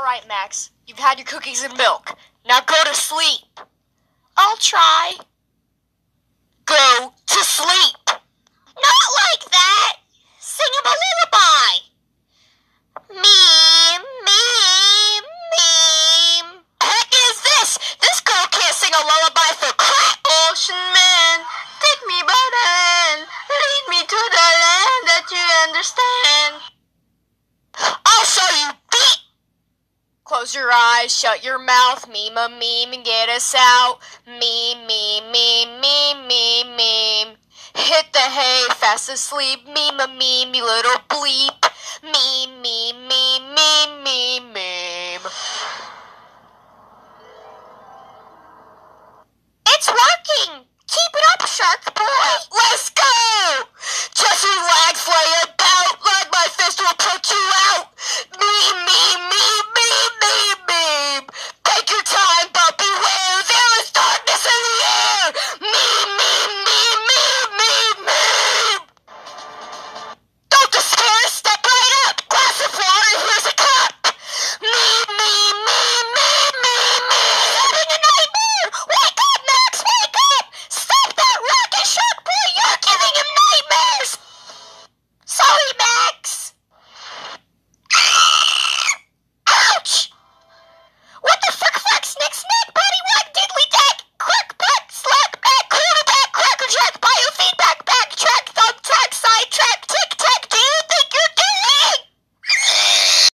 All right, Max. You've had your cookies and milk. Now go to sleep. I'll try. Go to sleep. Not like that. Sing him a lullaby. Meme, meme, meme. Heck is this? This girl can't sing a lullaby for crap. Ocean man, take me by the hand. Lead me to the land that you understand. Close your eyes, shut your mouth, meme a meme and get us out. Meme, meme, meme, meme, meme, meme. Hit the hay, fast asleep, meme a meme, you little bleep. Meme, meme, meme, meme, meme, meme. It's working! Keep it up, Shark